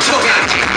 Volkswagen.